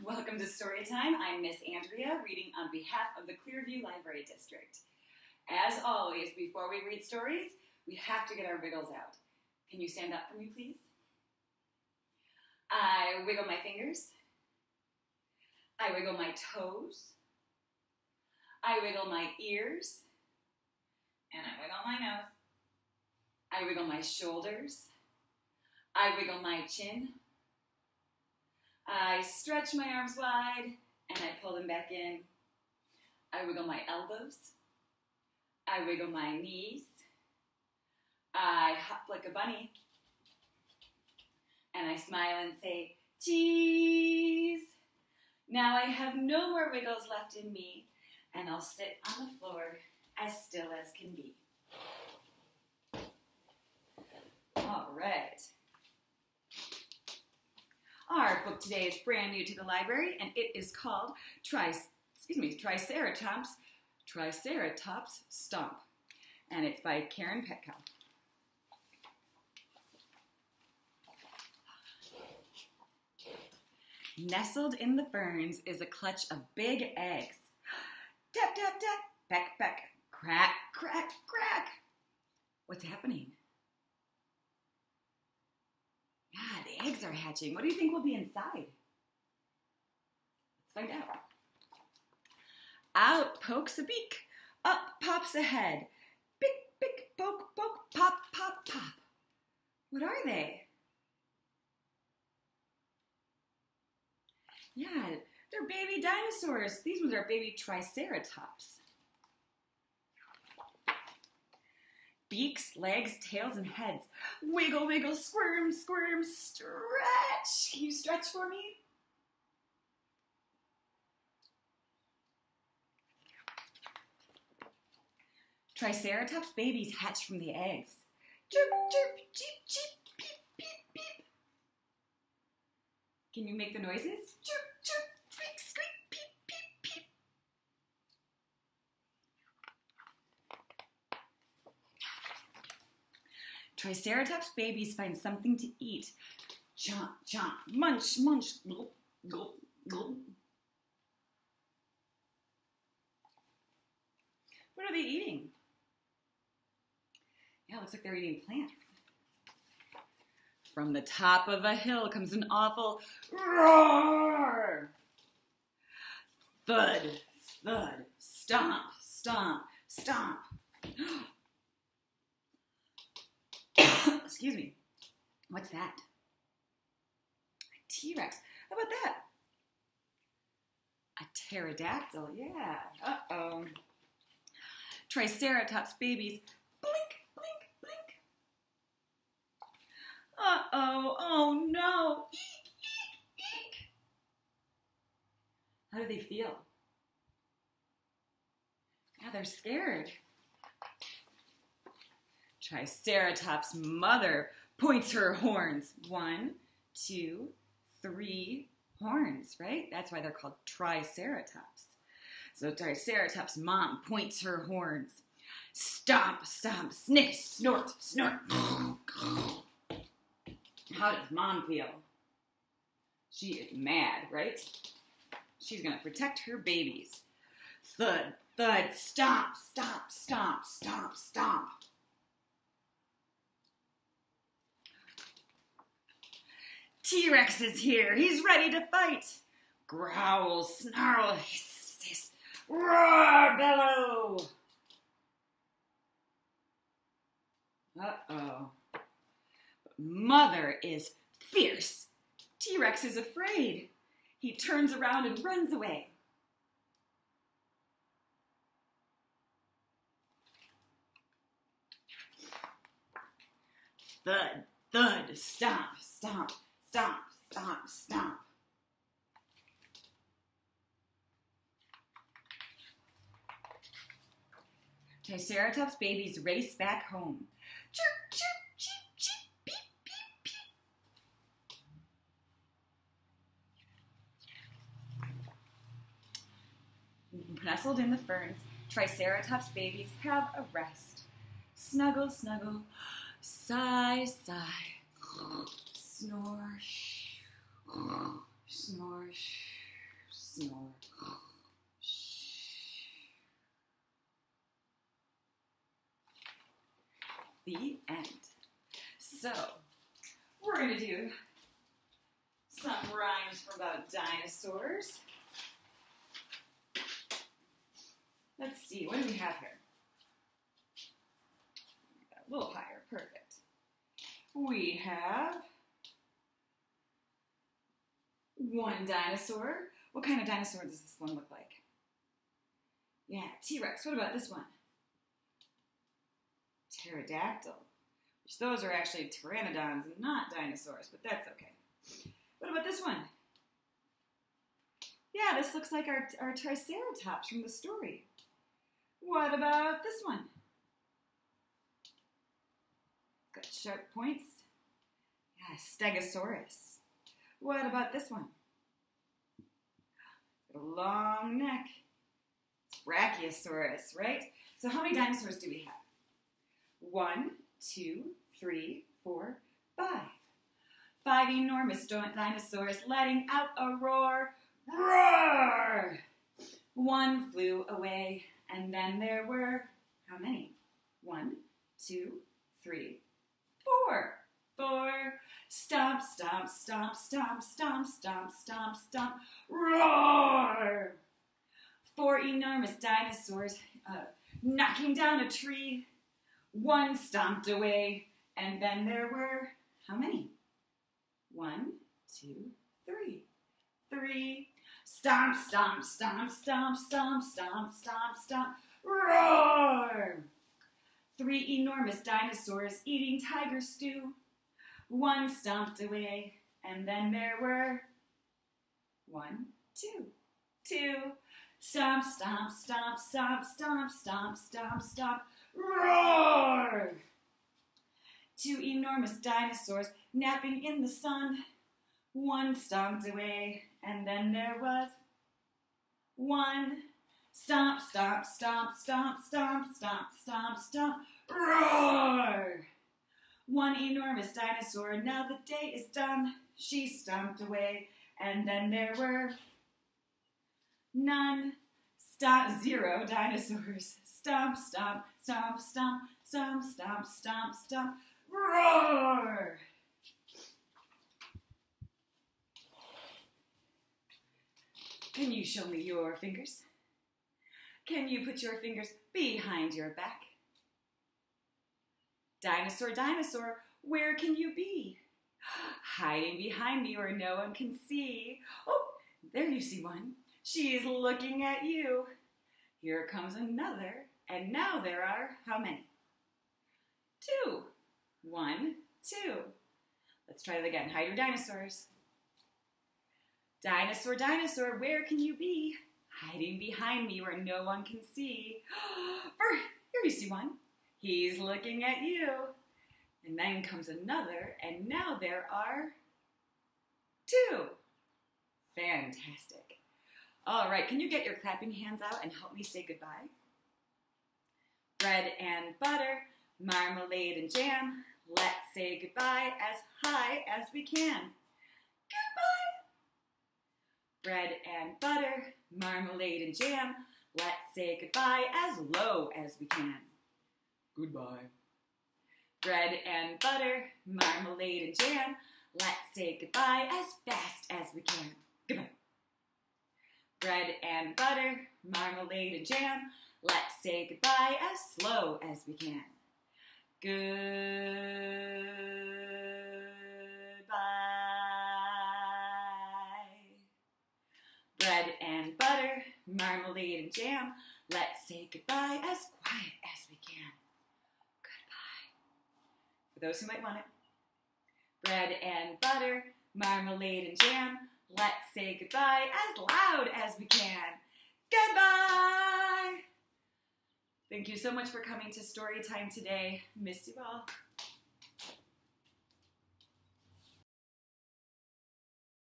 Welcome to Storytime. I'm Miss Andrea, reading on behalf of the Clearview Library District. As always, before we read stories, we have to get our wiggles out. Can you stand up for me, please? I wiggle my fingers. I wiggle my toes. I wiggle my ears. And I wiggle my nose. I wiggle my shoulders. I wiggle my chin. I stretch my arms wide and I pull them back in. I wiggle my elbows. I wiggle my knees. I hop like a bunny. And I smile and say, cheese. Now I have no more wiggles left in me, and I'll sit on the floor as still as can be. All right. Our book today is brand new to the library, and it is called Tri, excuse me, Triceratops, Triceratops Stomp, and it's by Karen Patkau. Nestled in the ferns is a clutch of big eggs. Tap, tap, tap, peck, peck, crack, crack, crack. What's happening? Yeah, the eggs are hatching. What do you think will be inside? Let's find out. Out pokes a beak. Up pops a head. Pick, pick, poke, poke, pop, pop, pop. What are they? Yeah, they're baby dinosaurs. These ones are baby triceratops. Beaks, legs, tails, and heads. Wiggle, wiggle, squirm, squirm, stretch. Can you stretch for me? Triceratops babies hatch from the eggs. Chirp, chirp, cheep, cheep, peep, peep, peep. Can you make the noises? Chirp, chirp, squeak, squeak, peep, peep, peep. Triceratops babies find something to eat. Chomp, chomp, munch, munch, gulp, gulp, gulp. What are they eating? Yeah, looks like they're eating plants. From the top of a hill comes an awful roar. Thud, thud, stomp, stomp, stomp. Excuse me. What's that? A T-Rex. How about that? A pterodactyl, yeah. Uh-oh. Triceratops babies. Blink, blink, blink. Uh-oh, oh no. Eek, eek, eek. How do they feel? Yeah, they're scared. Triceratops' mother points her horns. One, two, three horns, right? That's why they're called Triceratops. So Triceratops' mom points her horns. Stomp, stomp, sniff, snort, snort. How does mom feel? She is mad, right? She's gonna protect her babies. Thud, thud, stomp, stomp, stomp, stomp, stomp. T-Rex is here. He's ready to fight. Growl, snarl, hiss, hiss, roar, bellow. Uh-oh. Mother is fierce. T-Rex is afraid. He turns around and runs away. Thud, thud, stomp, stomp, stomp, stomp, stomp. Triceratops babies race back home. Chirp, chirp, cheep, cheep, beep, beep, beep. Nestled in the ferns, Triceratops babies have a rest. Snuggle, snuggle, sigh, sigh, snore, snore. snore. The end. So, we're going to do some rhymes about dinosaurs. Let's see, what do we have here? A little higher, perfect. We have one dinosaur. What kind of dinosaur does this one look like? Yeah, T-Rex. What about this one? Pterodactyl. Which those are actually pteranodons, not dinosaurs, but that's okay. What about this one? Yeah, this looks like our, our Triceratops from the story. What about this one? Got sharp points. Yeah, Stegosaurus. What about this one? Got a long neck. It's Brachiosaurus, right? So how many dinosaurs do we have? One, two, three, four, five. Five enormous dinosaurs letting out a roar. Roar! One flew away, and then there were, how many? One, two, three, four. Four. Stomp, stomp, stomp, stomp, stomp, stomp, stomp. Roar! Four enormous dinosaurs uh, knocking down a tree. One stomped away, and then there were, how many? One, two, three. Three. Stomp, stomp, stomp, stomp, stomp, stomp, stomp, stomp. Roar! Three enormous dinosaurs eating tiger stew. One stomped away, and then there were one, two, two. Stomp, stomp, stomp, stomp, stomp, stomp, stomp, stomp. Roar! Two enormous dinosaurs napping in the sun. One stomped away, and then there was one. Stomp, stomp, stomp, stomp, stomp, stomp, stomp, stomp. Roar! One enormous dinosaur, now the day is done. She stomped away, and then there were none. Stop, zero dinosaurs. Stomp, stomp, stomp, stomp, stomp, stomp, stomp, stomp. Roar! Can you show me your fingers? Can you put your fingers behind your back? Dinosaur, dinosaur, where can you be? Hiding behind me where no one can see. Oh, there you see one. She's looking at you. Here comes another, and now there are how many? Two. One, two. Let's try that again. Hide your dinosaurs. Dinosaur, dinosaur, where can you be? Hiding behind me where no one can see. here you see one. He's looking at you. And then comes another, and now there are two. Fantastic. All right, can you get your clapping hands out and help me say goodbye? Bread and butter, marmalade and jam. Let's say goodbye as high as we can. Goodbye. Bread and butter, marmalade and jam. Let's say goodbye as low as we can. Goodbye. Bread and butter, marmalade and jam. Let's say goodbye as fast as we can. Goodbye. Bread and butter, marmalade and jam. Let's say goodbye as slow as we can. Goodbye. Bread and butter, marmalade and jam. Let's say goodbye as quiet as we can for those who might want it. Bread and butter, marmalade and jam. Let's say goodbye as loud as we can. Goodbye! Thank you so much for coming to story time today. Miss you all.